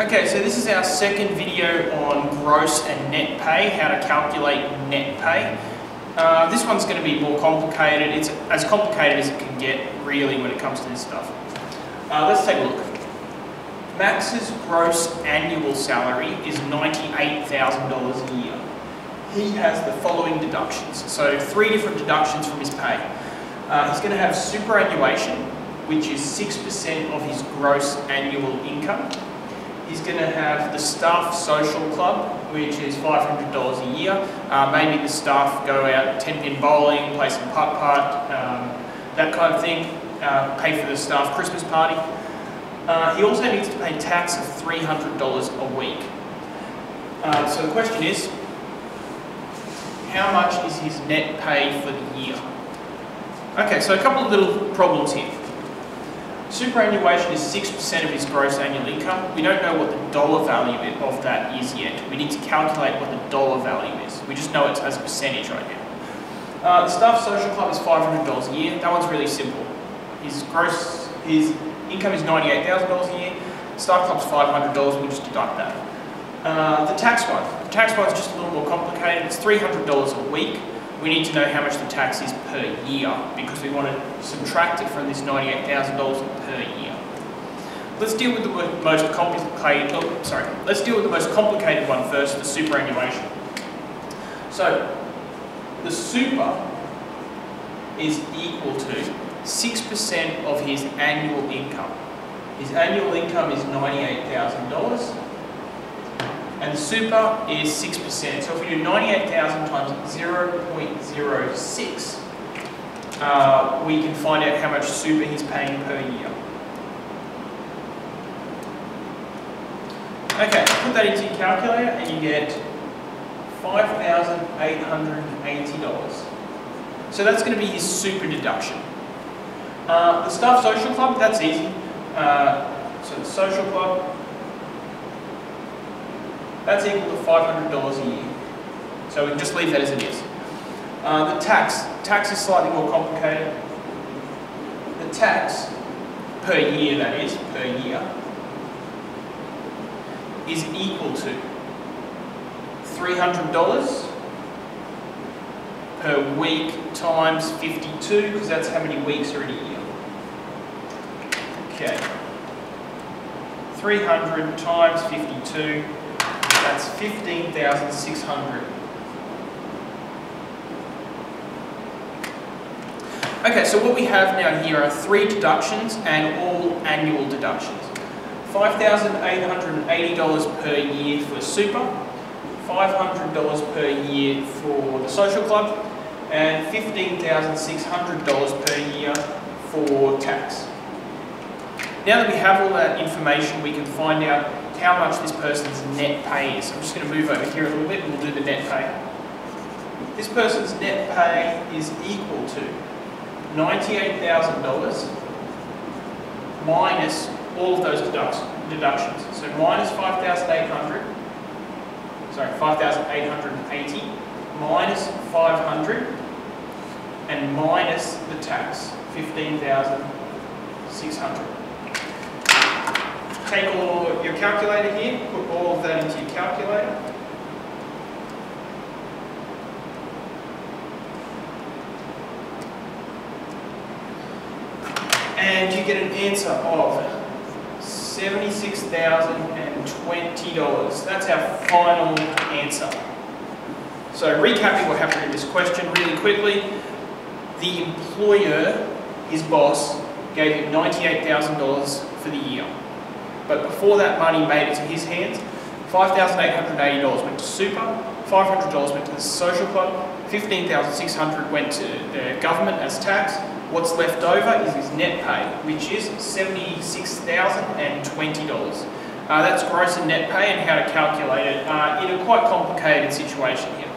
Okay, so this is our second video on gross and net pay, how to calculate net pay. Uh, this one's going to be more complicated. It's as complicated as it can get, really, when it comes to this stuff. Uh, let's take a look. Max's gross annual salary is $98,000 a year. He has the following deductions. So three different deductions from his pay. Uh, he's going to have superannuation, which is 6% of his gross annual income. He's going to have the staff social club, which is $500 a year. Uh, maybe the staff go out 10 pin bowling, play some putt putt, um, that kind of thing. Uh, pay for the staff Christmas party. Uh, he also needs to pay tax of $300 a week. Uh, so the question is, how much is his net pay for the year? Okay, so a couple of little problems here. Superannuation is 6% of his gross annual income. We don't know what the dollar value of that is yet. We need to calculate what the dollar value is. We just know it's as a percentage right now. Uh, the staff social club is $500 a year. That one's really simple. His gross, his income is $98,000 a year. Staff club's $500, we'll just deduct that. Uh, the tax one. The tax one's just a little more complicated. It's $300 a week we need to know how much the tax is per year because we want to subtract it from this $98,000 per year. Let's deal with the most complicated, oh, sorry, let's deal with the most complicated one first, the superannuation. So, the super is equal to 6% of his annual income. His annual income is $98,000 and the super is 6%. So if we do 98,000 times 0.06, uh, we can find out how much super he's paying per year. Okay, put that into your calculator and you get $5,880. So that's going to be his super deduction. Uh, the staff social club, that's easy. Uh, so the social club, that's equal to $500 a year. So we can just leave that as it is. Uh, the tax. Tax is slightly more complicated. The tax, per year that is, per year, is equal to $300 per week times 52, because that's how many weeks are in a year. Okay. 300 times 52 that's 15,600. Okay, so what we have now here are three deductions and all annual deductions. $5,880 per year for super, $500 per year for the social club, and $15,600 per year for tax. Now that we have all that information, we can find out how much this person's net pay is. I'm just going to move over here a little bit and we'll do the net pay. This person's net pay is equal to $98,000 minus all of those deductions. So minus 5,800, sorry, 5,880 minus 500 and minus the tax, 15,600 take all your calculator here, put all of that into your calculator. And you get an answer of $76,020. That's our final answer. So recapping what happened in this question really quickly, the employer, his boss, gave him $98,000 for the year. But before that money made it to his hands, $5,880 went to super, $500 went to the social club, 15600 went to the government as tax. What's left over is his net pay, which is $76,020. Uh, that's gross and net pay and how to calculate it uh, in a quite complicated situation here.